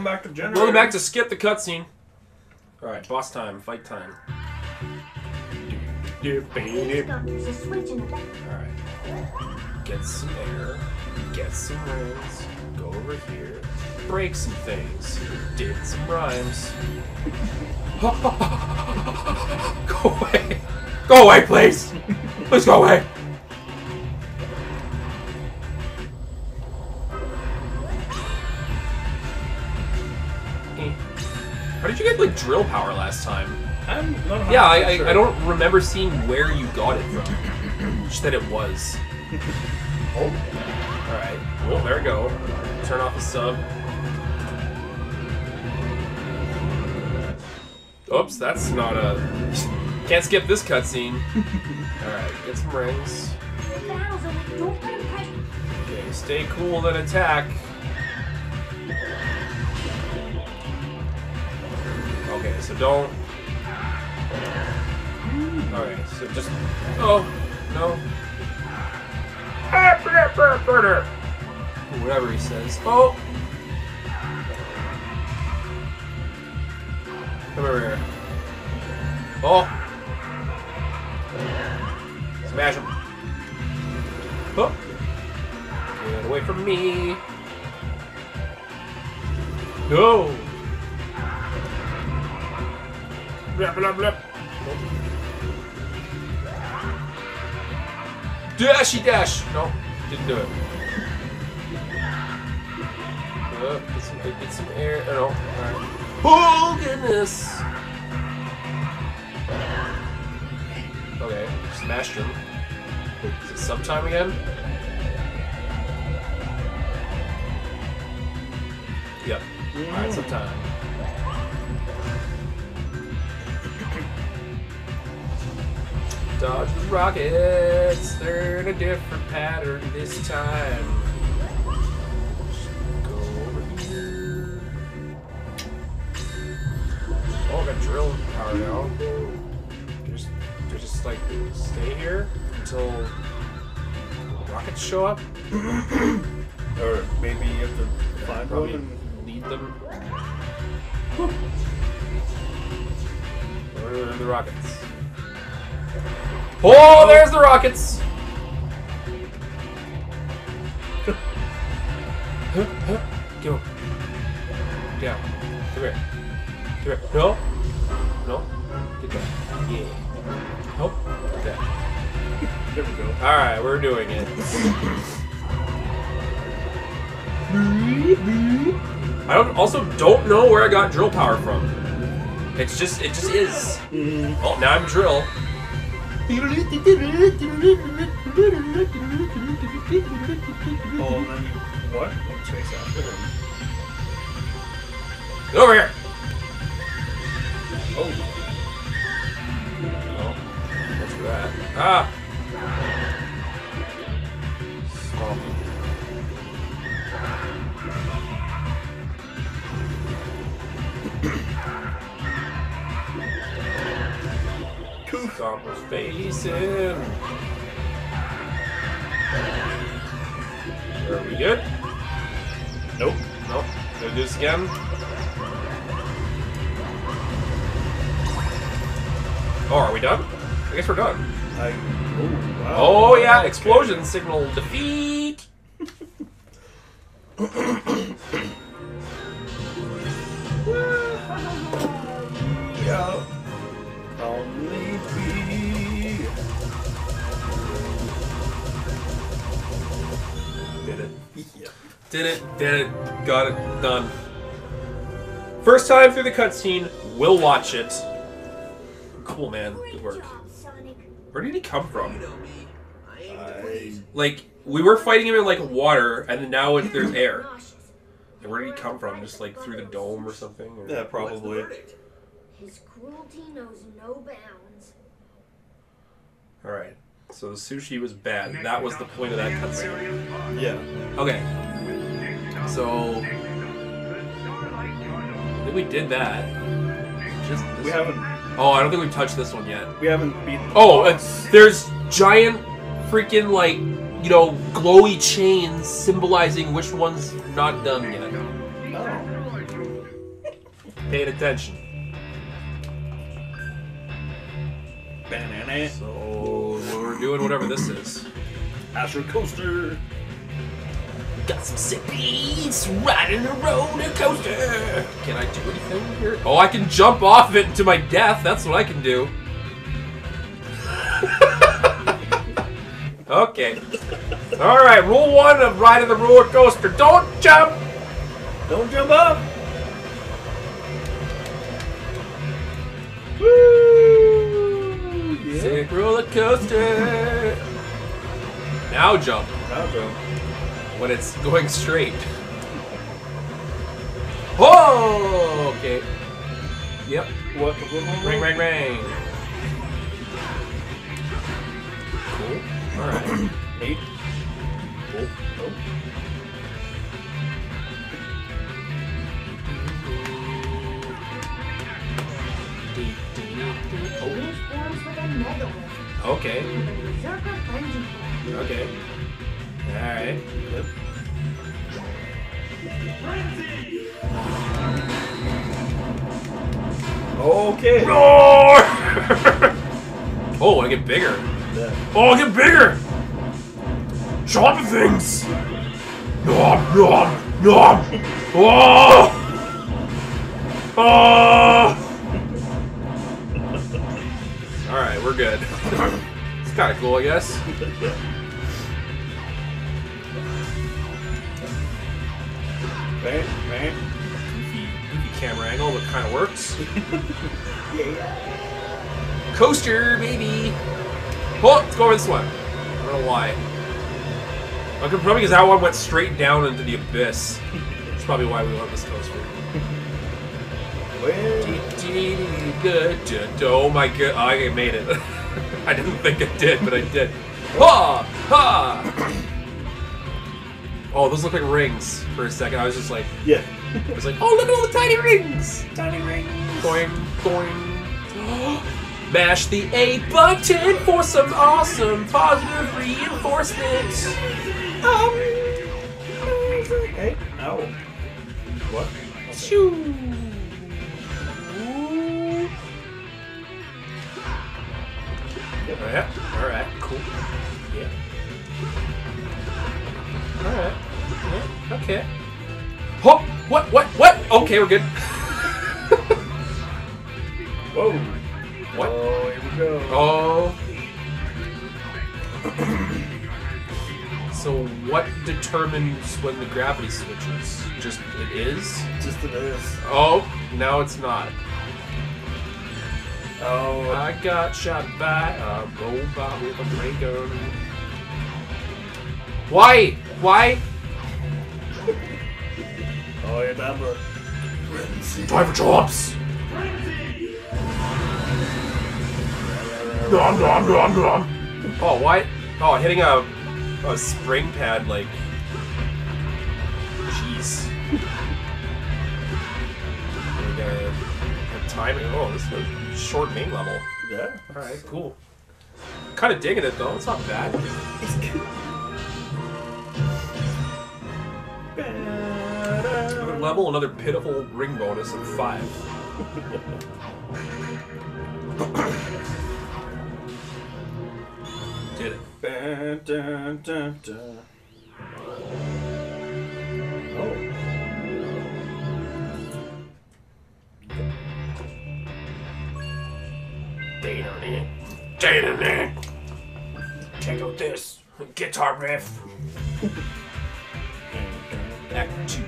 Welcome back to Generator. Welcome back to skip the cutscene. Alright, boss time, fight time. Hey, Scott, there's a switch in the back. Alright. Get some air. Get some rings. Go over here. Break some things. Did some rhymes. go away. Go away, please. Please go away. Drill power last time? I'm not Yeah, 100% I, I, don't remember seeing where you got it from. Just that it was. Oh, Alright. Well, there we go. Turn off the sub. Oops, that's not a. Can't skip this cutscene. Alright, get some rings. Hey, Bowser, don't let him catch Okay, stay cool, then attack. Okay, so don't. Alright, so just. Oh, no. Whatever he says. Oh! Come over here. Oh! Smash him. Oh! Get away from me. No! Blip. Dashy dash! No, didn't do it. Uh, get, some, get some air. Oh, no. Alright. Oh, goodness! Okay, smashed him. Is it sub time again? Yep. Alright, sub Dodge the rockets. They're in a different pattern this time. Go over here. Oh, I got drill power now. Just, just like stay here until rockets show up. or maybe you have to find Probably one and need them. Where are the rockets? Oh, there's the rockets! Go. Down. Come here. Come here. No. No. Get. Yeah. Nope. There we go. Alright, we're doing it. I don't, also don't know where I got drill power from. It's just, it just is. Oh, now I'm drill. Oh, then you what? Chase after him. Get over here. Face in. Are we good? nope. Nope. Gonna do this again. Oh, are we done? I guess we're done. I. Oh, wow. Oh yeah, explosion signal defeat. Did it. Did it. Got it. Done. First time through the cutscene. We'll watch it. Cool, man. Good Great work. Sonic. Where did he come from? I. Like we were fighting him in like water, and then now it, there's air. And where did he come from? Just like through the dome or something? Or- Yeah, probably. His cruelty knows no bounds. All right. So the sushi was bad. That was the point of that cutscene. Yeah. Okay. So I think we did that. Just this We haven't. Oh, I don't think we've touched this one yet. We haven't beat. Oh, it's, there's giant freaking like you know glowy chains symbolizing which one's not done yet. No. paying attention. Banana. So we're doing whatever this is. Astro Coaster. Got some sick beats riding a roller coaster. Can I do anything here? Oh, I can jump off it to my death. That's what I can do. okay. All right. Rule one of riding the roller coaster: don't jump. Don't jump up. Woo! Yeah. Sick roller coaster. Now jump Now jump. When it's going straight. Oh, okay. Yep. What? Ring, ring, ring. Okay. Roar! oh, I get bigger. Yeah. Oh, I get bigger! Chopping things! Nom, nom, nom! Oh! Ah! Oh! Alright, we're good. it's kind of cool, I guess. Bang, bang. Goofy, goofy camera angle, but kind of works. Yeah. Coaster, baby! Oh, let's go over this one. I don't know why. Okay, probably because that one went straight down into the abyss. That's probably why we want this coaster. Oh my god, I made it. I didn't think I did, but I did. Ha! Ha! Oh, those look like rings for a second. I was just like, yeah. I was like, oh, look at all the tiny rings! Tiny ring. Boing, boing. Mash the A button for some awesome positive reinforcement. Um, Hey. Ow. What? shoo. Yeah. alright, cool. Yeah. Alright. Okay. Oh, what, what, what? Okay, we're good. Whoa. Oh, what? Oh, here we go. Oh. so what determines when the gravity switches? Just it is? Just it is. Oh, now it's not. Oh. I got shot by a robot with a ray gun. Why? Why? Oh, you're down, bro. Driver drops. Nom, nom, nom, nom. Oh, why? Oh, hitting a, a spring pad like. Jeez. We got a, a timing. Oh, this is a short main level. Yeah. Alright, cool. Kind of digging it though. It's not bad. Another level, another pitiful ring bonus of five. Did it. Dun, dun, dun, dun. Oh. Data Data Check out this guitar riff. Act two.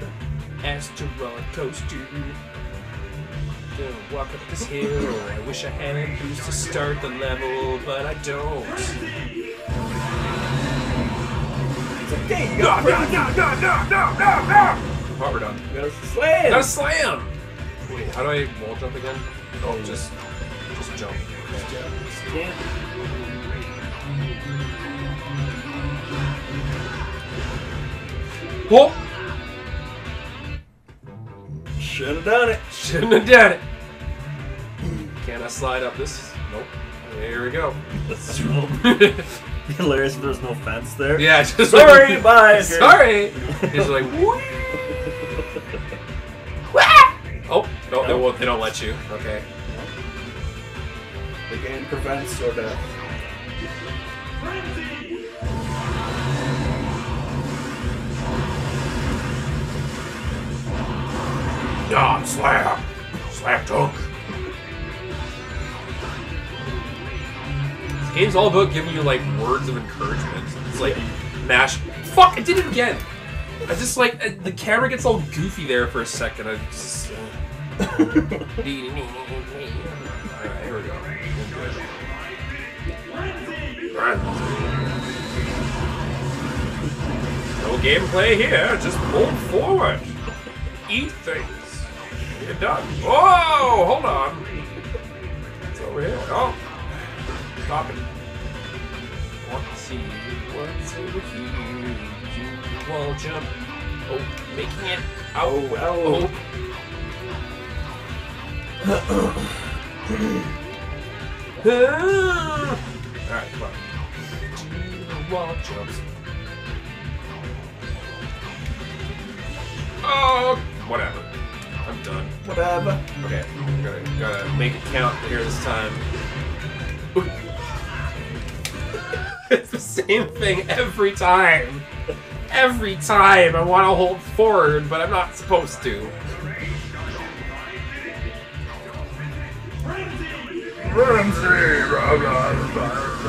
Astro roller coaster. Gonna walk up this hill. I wish I had boost to start the level, but I don't. Hey, you No, no, no, no, no, no, no, no! Oh, done. You got a slam. Got a slam! Wait, how do I wall jump again? Oh, just, just jump. Stand. Oh! Should have done it. Shouldn't have done it. Can I slide up this? Nope. There we go. That's hilarious if there's no fence there. Yeah, just Sorry, like, bye. Sorry. He's like, "Whee!" Oh, No, they won't. They don't let you. Okay. The game prevents your death. Yeah, game's all about giving you like words of encouragement. It's like mash. Fuck! I did it again. I just like uh, the camera gets all goofy there for a second. I just. Uh... Alright, here we go. No gameplay here, just pull forward. Eat things. You're done. Whoa! Hold on. It's over here. Oh. Stop it. He? What's over here? You wall jump. Oh, making it. Ow, ow. Alright, come on. Wall jumps. Oh, whatever. I'm done. Whatever. Okay, gotta, gotta make it count here this time. Ooh. It's the same thing every time. Every time I want to hold forward, but I'm not supposed to.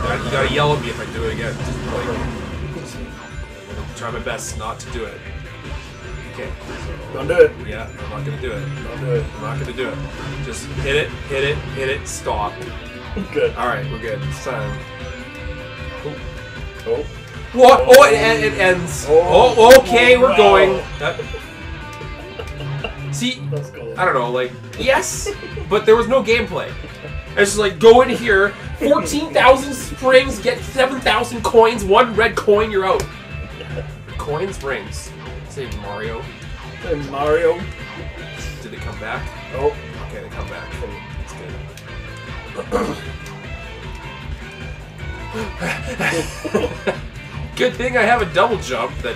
Yeah, you gotta yell at me if I do it again. Just like, just, I'm gonna try my best not to do it. Okay. Don't do it. Yeah, I'm not gonna do it. Don't do it. I'm not gonna do it. Just hit it, hit it, hit it, stop. Good. Alright, we're good. It's time. Oh. What? Oh, it, it ends. Oh. Oh, okay, we're Wow. going. That- See, cool. I don't know, like, yes, but there was no gameplay. It's just like, go in here, 14,000 springs, get 7,000 coins, one red coin, you're out. Coins, springs. Say Mario. Hey, Mario. Did they come back? Oh. Okay, they come back. That's good. Good thing I have a double jump that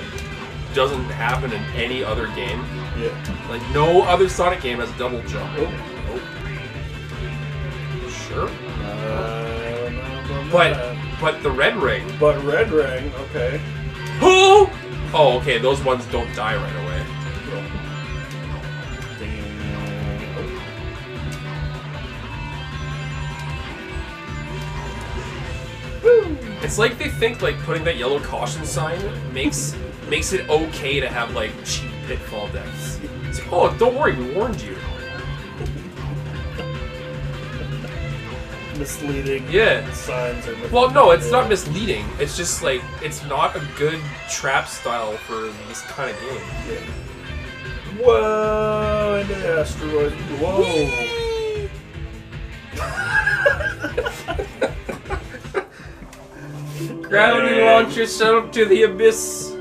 doesn't happen in any other game. Yeah. Like no other Sonic game has double jump. Oh. Sure. Uh, But but the red ring. but red ring. Okay. Who? Oh, okay. Those ones don't die right away. It's like they think like putting that yellow caution sign makes makes it okay to have like cheap pitfall deaths. It's like, oh, don't worry, we warned you. Misleading. Yeah. Signs are. Well, no, it's not misleading. It's just like it's not a good trap style for this kind of game. Yeah. Whoa! The asteroid. Whoa! Gravity launch yourself to the abyss.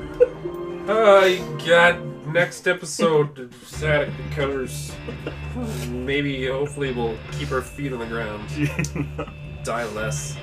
Oh, you got next episode Static Colors. Maybe, hopefully, we'll keep our feet on the ground. Die less.